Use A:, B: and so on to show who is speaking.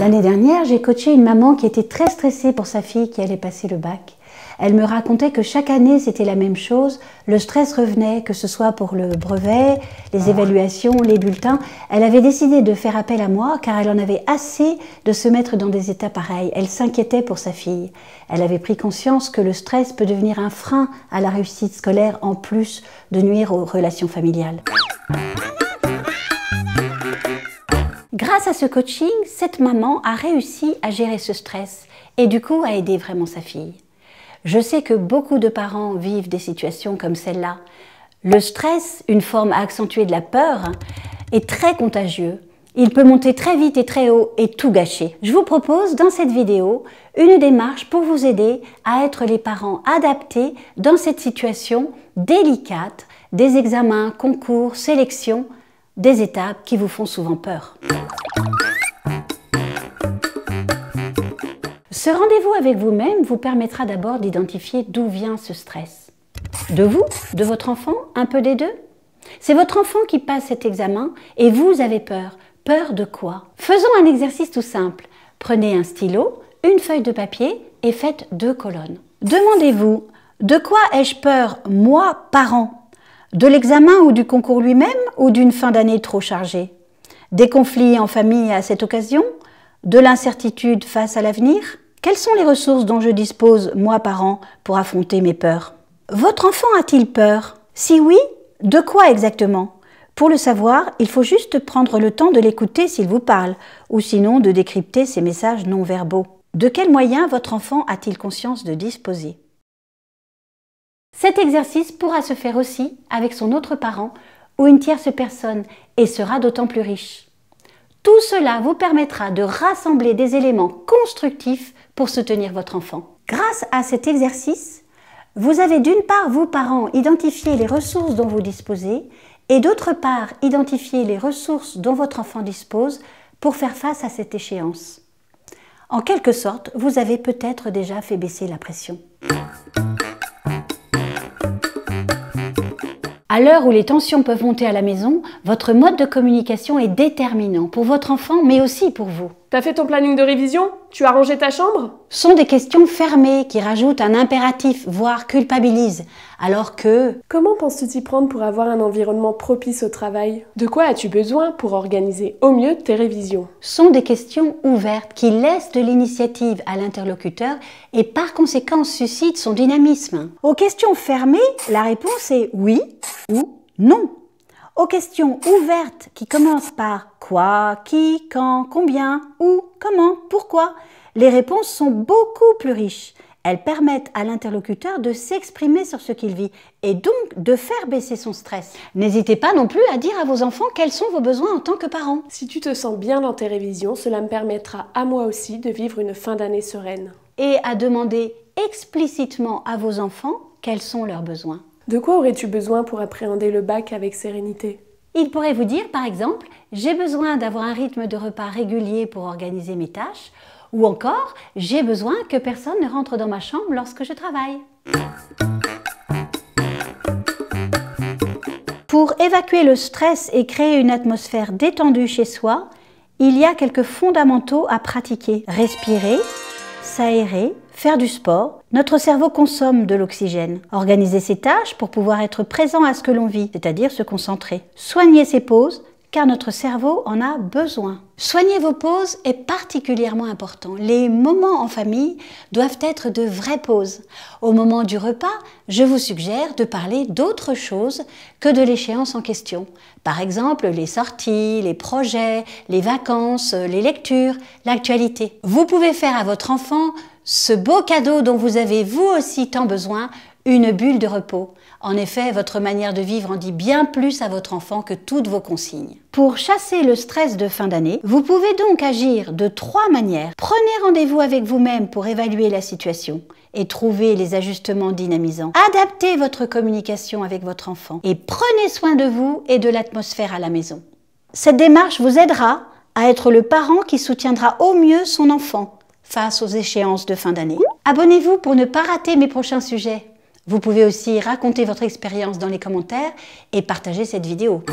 A: L'année dernière, j'ai coaché une maman qui était très stressée pour sa fille qui allait passer le bac. Elle me racontait que chaque année, c'était la même chose. Le stress revenait, que ce soit pour le brevet, les
B: Ah.
A: évaluations, les bulletins. Elle avait décidé de faire appel à moi car elle en avait assez de se mettre dans des états pareils. Elle s'inquiétait pour sa fille. Elle avait pris conscience que le stress peut devenir un frein à la réussite scolaire en plus de nuire aux relations familiales. Grâce à ce coaching, cette maman a réussi à gérer ce stress et du coup à aider vraiment sa fille. Je sais que beaucoup de parents vivent des situations comme celle-là. Le stress, une forme accentuée de la peur, est très contagieux. Il peut monter très vite et très haut et tout gâcher. Je vous propose dans cette vidéo une démarche pour vous aider à être les parents adaptés dans cette situation délicate des examens, concours, sélections, des étapes qui vous font souvent peur. Ce rendez-vous avec vous-même vous permettra d'abord d'identifier d'où vient ce stress. De vous De votre enfant Un peu des deux? C'est votre enfant qui passe cet examen et vous avez peur. Peur de quoi? Faisons un exercice tout simple. Prenez un stylo, une feuille de papier et faites deux colonnes. Demandez-vous, de quoi ai-je peur, moi, parent De l'examen ou du concours lui-même ou d'une fin d'année trop chargée? Des conflits en famille à cette occasion? De l'incertitude face à l'avenir? Quelles sont les ressources dont je dispose, moi, parent, pour affronter mes peurs? Votre enfant a-t-il peur? Si oui, de quoi exactement? Pour le savoir, il faut juste prendre le temps de l'écouter s'il vous parle, ou sinon de décrypter ses messages non verbaux. De quels moyens votre enfant a-t-il conscience de disposer? Cet exercice pourra se faire aussi avec son autre parent ou une tierce personne et sera d'autant plus riche. Tout cela vous permettra de rassembler des éléments constructifs pour soutenir votre enfant. Grâce à cet exercice, vous avez d'une part, vous parents, identifié les ressources dont vous disposez et d'autre part, identifier les ressources dont votre enfant dispose pour faire face à cette échéance. En quelque sorte, vous avez peut-être déjà fait baisser la pression. À l'heure où les tensions peuvent monter à la maison, votre mode de communication est déterminant pour votre enfant, mais aussi pour vous.
B: T'as fait ton planning de révision? Tu as rangé ta chambre?
A: Sont des questions fermées qui rajoutent un impératif, voire culpabilisent, alors que
B: Comment penses-tu t'y prendre pour avoir un environnement propice au travail? De quoi as-tu besoin pour organiser au mieux tes révisions?
A: Sont des questions ouvertes qui laissent de l'initiative à l'interlocuteur et par conséquent suscitent son dynamisme. Aux questions fermées, la réponse est oui ou non. Aux questions ouvertes qui commencent par quoi, qui, quand, combien, où, comment, pourquoi, les réponses sont beaucoup plus riches. Elles permettent à l'interlocuteur de s'exprimer sur ce qu'il vit et donc de faire baisser son stress. N'hésitez pas non plus à dire à vos enfants quels sont vos besoins en tant que parents.
B: Si tu te sens bien dans tes révisions, cela me permettra à moi aussi de vivre une fin d'année sereine.
A: Et à demander explicitement à vos enfants quels sont leurs besoins.
B: De quoi aurais-tu besoin pour appréhender le bac avec sérénité?
A: Il pourrait vous dire par exemple j'ai besoin d'avoir un rythme de repas régulier pour organiser mes tâches ou encore j'ai besoin que personne ne rentre dans ma chambre lorsque je travaille. Pour évacuer le stress et créer une atmosphère détendue chez soi, il y a quelques fondamentaux à pratiquer. Respirer, s'aérer, faire du sport. Notre cerveau consomme de l'oxygène. Organiser ses tâches pour pouvoir être présent à ce que l'on vit, c'est-à-dire se concentrer. Soigner ses pauses, car notre cerveau en a besoin. Soigner vos pauses est particulièrement important. Les moments en famille doivent être de vraies pauses. Au moment du repas, je vous suggère de parler d'autre chose que de l'échéance en question. Par exemple, les sorties, les projets, les vacances, les lectures, l'actualité. Vous pouvez faire à votre enfant ce beau cadeau dont vous avez vous aussi tant besoin, une bulle de repos. En effet, votre manière de vivre en dit bien plus à votre enfant que toutes vos consignes. Pour chasser le stress de fin d'année, vous pouvez donc agir de trois manières. Prenez rendez-vous avec vous-même pour évaluer la situation et trouver les ajustements dynamisants. Adaptez votre communication avec votre enfant et prenez soin de vous et de l'atmosphère à la maison. Cette démarche vous aidera à être le parent qui soutiendra au mieux son enfant face aux échéances de fin d'année. Abonnez-vous pour ne pas rater mes prochains sujets. Vous pouvez aussi raconter votre expérience dans les commentaires et partager cette vidéo.